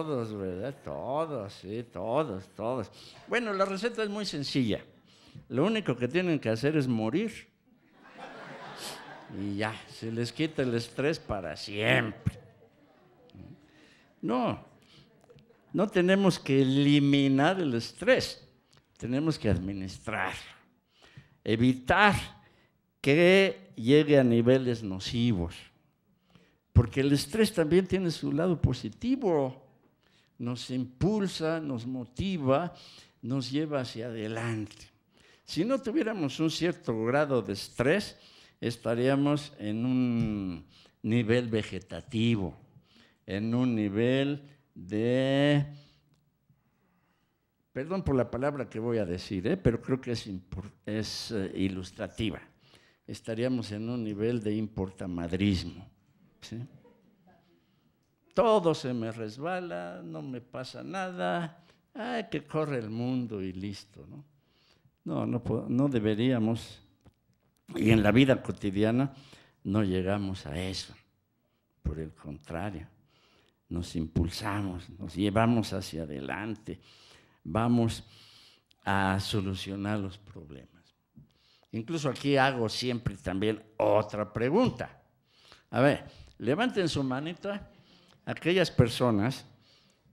Todos, ¿verdad? Todos, sí, todos, todos. Bueno, la receta es muy sencilla. Lo único que tienen que hacer es morir. Y ya, se les quita el estrés para siempre. No, no tenemos que eliminar el estrés, tenemos que administrar, evitar que llegue a niveles nocivos. Porque el estrés también tiene su lado positivo nos impulsa, nos motiva, nos lleva hacia adelante. Si no tuviéramos un cierto grado de estrés, estaríamos en un nivel vegetativo, en un nivel de... Perdón por la palabra que voy a decir, ¿eh? pero creo que es, eh, ilustrativa. Estaríamos en un nivel de importamadrismo. ¿sí? Todo se me resbala, no me pasa nada, ay, que corre el mundo y listo, ¿no? No, no, no deberíamos, y en la vida cotidiana no llegamos a eso, por el contrario, nos impulsamos, nos llevamos hacia adelante, vamos a solucionar los problemas. Incluso aquí hago siempre también otra pregunta. A ver, levanten su manita aquellas personas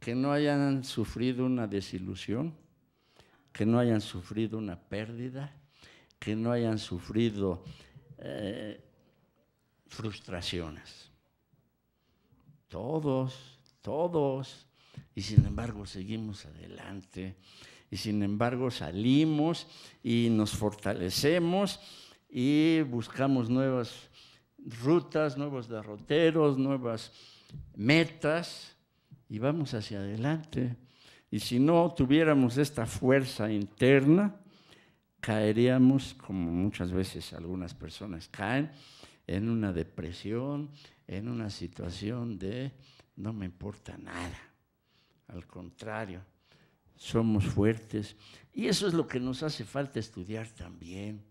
que no hayan sufrido una desilusión, que no hayan sufrido una pérdida, que no hayan sufrido eh, frustraciones. Todos, todos. Y sin embargo seguimos adelante. Y sin embargo salimos y nos fortalecemos y buscamos nuevas rutas, nuevos derroteros, nuevas metas y vamos hacia adelante. Y si no tuviéramos esta fuerza interna, caeríamos, como muchas veces algunas personas caen, en una depresión, en una situación de no me importa nada. Al contrario, somos fuertes. Y eso es lo que nos hace falta estudiar también.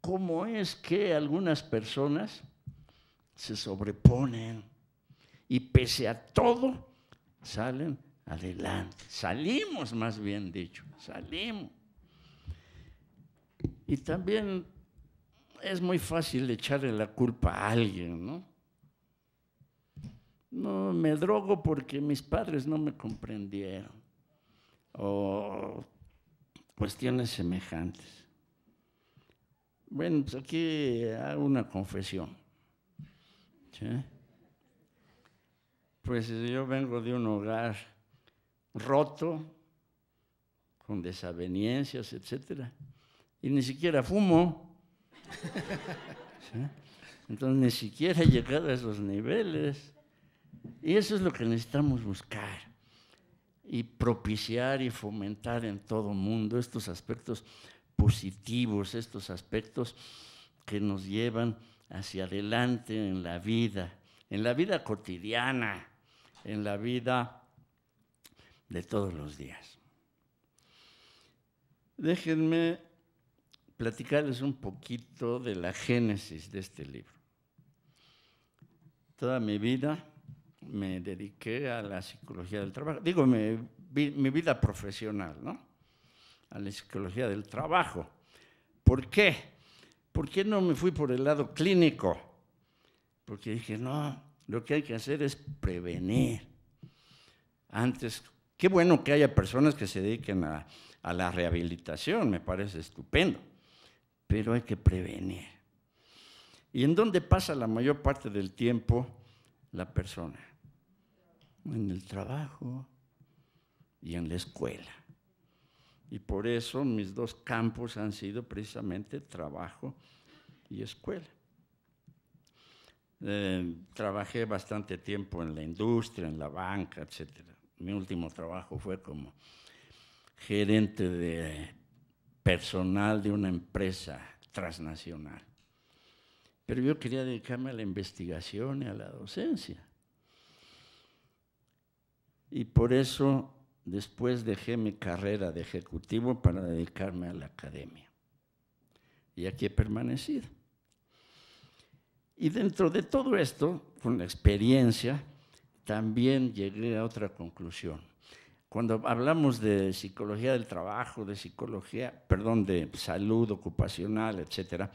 ¿Cómo es que algunas personas se sobreponen y pese a todo salen adelante. Salimos, más bien dicho, salimos. Y también es muy fácil echarle la culpa a alguien, ¿no? No, me drogo porque mis padres no me comprendieron. O cuestiones semejantes. Bueno, pues aquí hago una confesión. Pues yo vengo de un hogar roto, con desavenencias, etc. Y ni siquiera fumo. Entonces ni siquiera he llegado a esos niveles. Y eso es lo que necesitamos buscar y propiciar y fomentar en todo mundo estos aspectos positivos, estos aspectos que nos llevan hacia adelante en la vida, en la vida cotidiana, en la vida de todos los días. Déjenme platicarles un poquito de la génesis de este libro. Toda mi vida me dediqué a la psicología del trabajo, digo mi, mi vida profesional, ¿no? A la psicología del trabajo. ¿Por qué? ¿por qué no me fui por el lado clínico? Porque dije, no, lo que hay que hacer es prevenir. Antes, qué bueno que haya personas que se dediquen a, la rehabilitación, me parece estupendo, pero hay que prevenir. ¿Y en dónde pasa la mayor parte del tiempo la persona? En el trabajo y en la escuela. Y por eso mis dos campos han sido precisamente trabajo y escuela. Eh, trabajé bastante tiempo en la industria, en la banca, etc. Mi último trabajo fue como gerente de personal de una empresa transnacional. Pero yo quería dedicarme a la investigación y a la docencia. Y por eso Después dejé mi carrera de ejecutivo para dedicarme a la academia. Y aquí he permanecido. Y dentro de todo esto, con la experiencia, también llegué a otra conclusión. Cuando hablamos de psicología del trabajo, de psicología, perdón, de salud ocupacional, etcétera,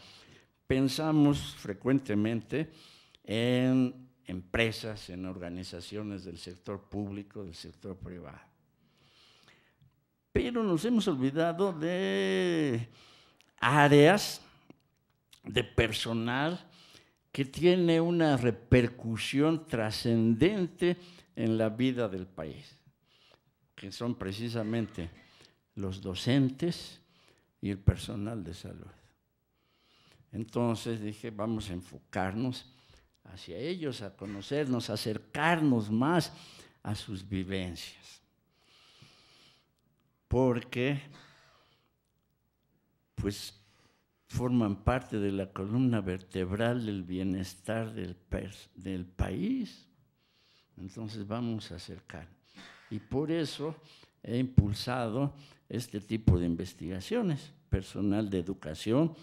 pensamos frecuentemente en empresas, en organizaciones del sector público, del sector privado. Pero nos hemos olvidado de áreas de personal que tiene una repercusión trascendente en la vida del país que son precisamente los docentes y el personal de salud. Entonces dije, vamos a enfocarnos hacia ellos, a conocernos, a acercarnos más a sus vivencias. Porque, pues, forman parte de la columna vertebral del bienestar del, país. Entonces vamos a acercarnos. Y por eso he impulsado este tipo de investigaciones, personal de educación,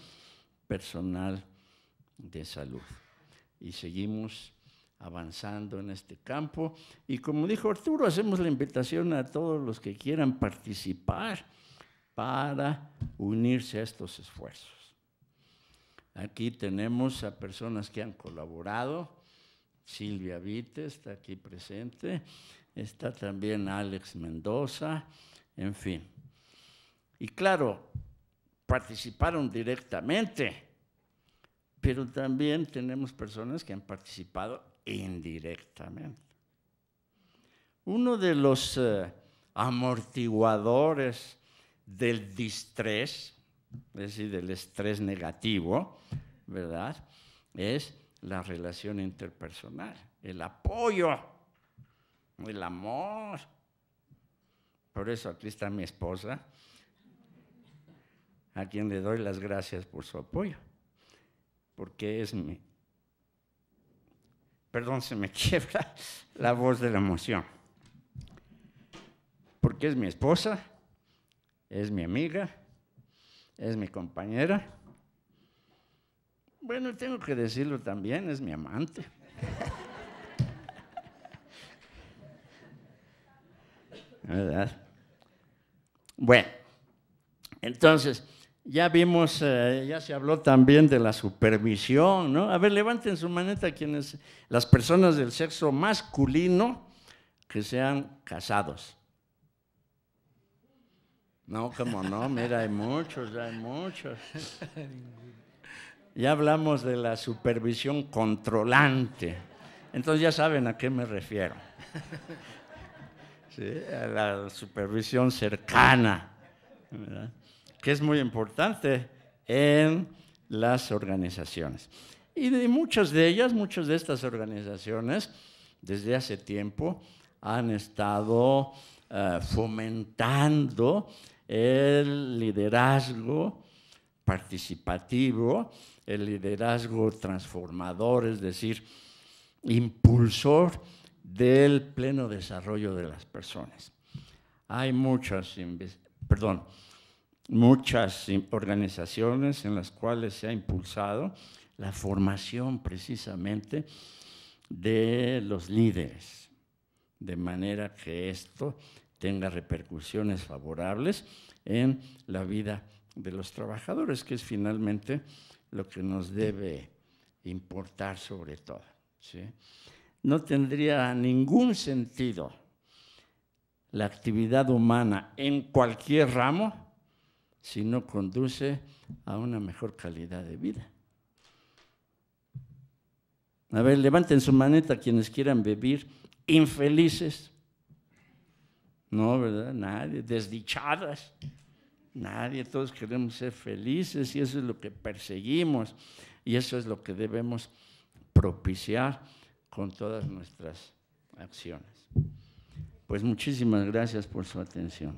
personal de salud. Y seguimos avanzando en este campo. Y como dijo Arturo, hacemos la invitación a todos los que quieran participar para unirse a estos esfuerzos. Aquí tenemos a personas que han colaborado. Silvia Vite está aquí presente está también Alex Mendoza, en fin. Y claro, participaron directamente, pero también tenemos personas que han participado indirectamente. Uno de los eh, amortiguadores del distrés, es decir, del estrés negativo, ¿verdad? Es la relación interpersonal, el apoyo el amor. Por eso aquí está mi esposa, a quien le doy las gracias por su apoyo, porque es mi... Perdón, se me quiebra la voz de la emoción. Porque es mi esposa, es mi amiga, es mi compañera. Bueno, tengo que decirlo también, es mi amante. Bueno, entonces, ya vimos, eh, ya se habló también de la supervisión, ¿no? A ver, levanten su maneta quienes, las personas del sexo masculino que sean casados. No, como no, mira, hay muchos, hay muchos. Ya hablamos de la supervisión controlante. Entonces ya saben a qué me refiero a la supervisión cercana, que es muy importante en las organizaciones. Y de muchas de ellas, muchas de estas organizaciones, desde hace tiempo, han estado eh, fomentando el liderazgo participativo, el liderazgo transformador, es decir, impulsor del pleno desarrollo de las personas. Hay muchas, perdón, muchas organizaciones en las cuales se ha impulsado la formación precisamente de los líderes, de manera que esto tenga repercusiones favorables en la vida de los trabajadores, que es finalmente lo que nos debe importar sobre todo. no tendría ningún sentido la actividad humana en cualquier ramo si no conduce a una mejor calidad de vida. A ver, levanten su maneta quienes quieran vivir infelices. No, ¿verdad? Nadie, desdichadas. Nadie, todos queremos ser felices y eso es lo que perseguimos y eso es lo que debemos propiciar con todas nuestras acciones. Pues muchísimas gracias por su atención.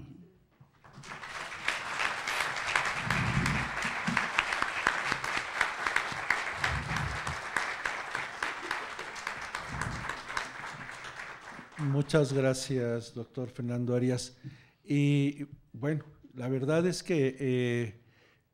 Muchas gracias, doctor Fernando Arias. Y bueno, la verdad es que eh,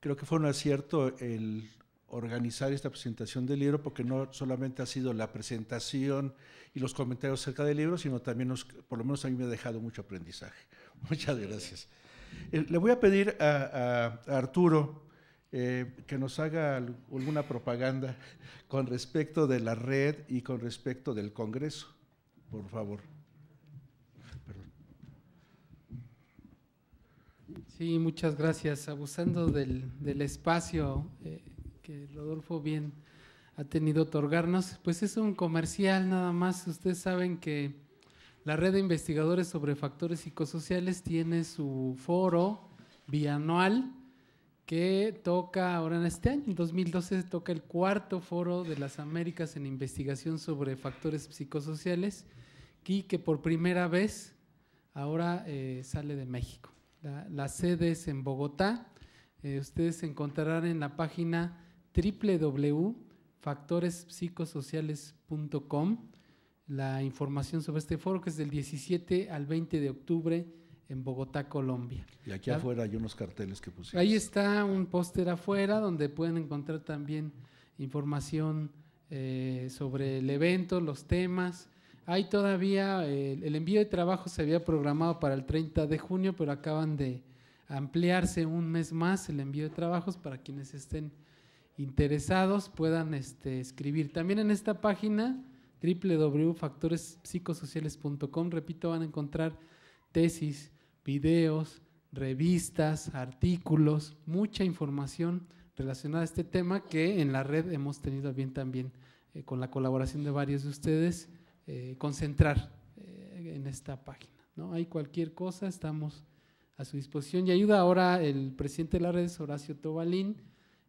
creo que fue un acierto el organizar esta presentación del libro, porque no solamente ha sido la presentación y los comentarios acerca del libro, sino también, nos, por lo menos a mí me ha dejado mucho aprendizaje. Muchas gracias. Eh, le voy a pedir a, Arturo eh, que nos haga alguna propaganda con respecto de la red y con respecto del Congreso, por favor. Sí, muchas gracias. Abusando del, espacio eh, que Rodolfo bien ha tenido otorgarnos, pues es un comercial nada más. Ustedes saben que la red de investigadores sobre factores psicosociales tiene su foro bianual que toca ahora en este año, en 2012 toca el cuarto foro de las Américas en investigación sobre factores psicosociales y que por primera vez ahora eh, sale de México. La, sede es en Bogotá. Eh, ustedes encontrarán en la página www.factorespsicosociales.com la información sobre este foro que es del 17 al 20 de octubre en Bogotá, Colombia. Y aquí afuera hay unos carteles que pusieron. Ahí está un póster afuera donde pueden encontrar también información eh, sobre el evento, los temas. Hay todavía, eh, el envío de trabajo se había programado para el 30 de junio, pero acaban de ampliarse un mes más el envío de trabajos para quienes estén interesados puedan este, escribir. También en esta página www.factorespsicosociales.com, repito, van a encontrar tesis, videos, revistas, artículos, mucha información relacionada a este tema que en la red hemos tenido bien también eh, con la colaboración de varios de ustedes eh, concentrar eh, en esta página. ¿no? Hay cualquier cosa, estamos a su disposición y ayuda ahora el presidente de la red, Horacio Tobalín,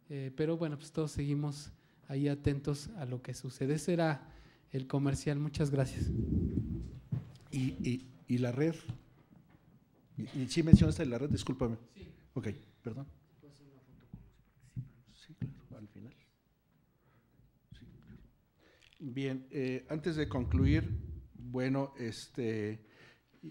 eh, pero bueno, pues todos seguimos ahí atentos a lo que sucede. Será el comercial. Muchas gracias. ¿Y, y, la red? ¿Y, y sí mencionaste la red? Discúlpame. Sí. Ok, perdón. Sí, claro, al final. Bien, eh, antes de concluir, bueno, este,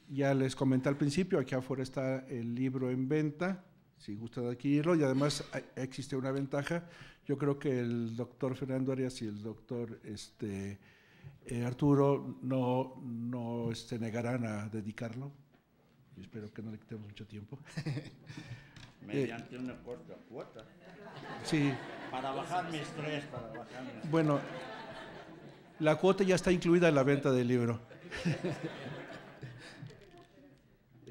ya les comenté al principio, aquí afuera está el libro en venta, si gustan adquirirlo, y además existe una ventaja. Yo creo que el doctor Fernando Arias y el doctor este, eh, Arturo no, no este, negarán a dedicarlo. Espero que no le quitemos mucho tiempo. Mediante una corta cuota. Sí. Para bajar mi estrés, para bajar mi estrés. Bueno, la cuota ya está incluida en la venta del libro.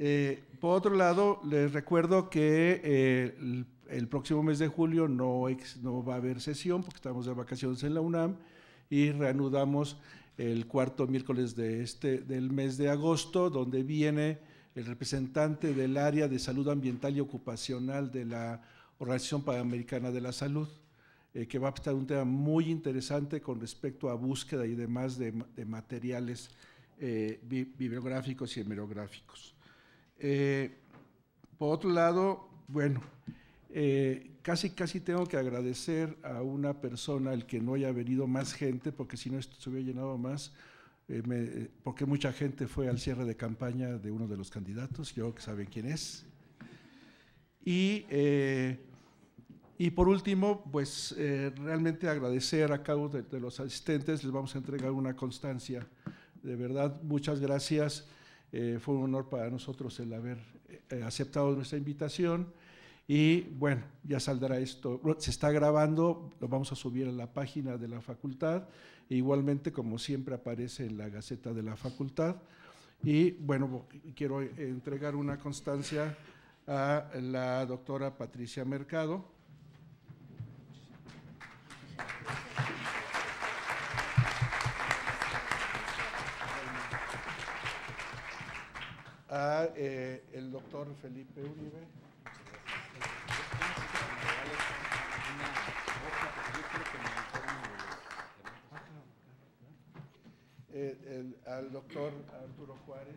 Eh, por otro lado, les recuerdo que eh, el, próximo mes de julio no, no va a haber sesión porque estamos de vacaciones en la UNAM y reanudamos el cuarto miércoles de este, del mes de agosto, donde viene el representante del área de salud ambiental y ocupacional de la Organización Panamericana de la Salud. Eh, que va a estar un tema muy interesante con respecto a búsqueda y demás de, materiales eh, bibliográficos y hemerográficos. Eh, por otro lado, bueno, casi casi tengo que agradecer a una persona el que no haya venido más gente, porque si no se hubiera llenado más, porque mucha gente fue al cierre de campaña de uno de los candidatos, yo que saben quién es. Y y por último, pues eh, realmente agradecer a cada uno de, los asistentes, les vamos a entregar una constancia. De verdad, muchas gracias. Eh, fue un honor para nosotros el haber eh, aceptado nuestra invitación. Y bueno, ya saldrá esto. Se está grabando, lo vamos a subir a la página de la facultad. E igualmente, como siempre, aparece en la Gaceta de la facultad. Y bueno, quiero entregar una constancia a la doctora Patricia Mercado a eh, el doctor Felipe Uribe. Eh, al doctor Arturo Juárez.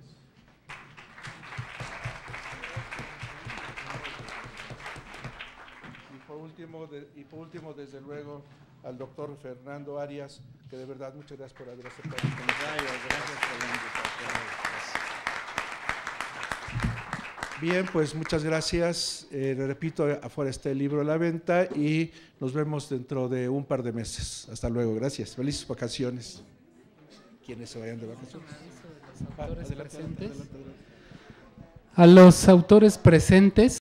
Y por último, de, y por último desde luego, al doctor Fernando Arias, que de verdad muchas gracias por haber aceptado Gracias por la invitación. Bien, pues muchas gracias. Eh, le repito, afuera está el libro a la venta y nos vemos dentro de un par de meses. Hasta luego, gracias. Felices vacaciones. Quienes se vayan de vacaciones. A los autores presentes.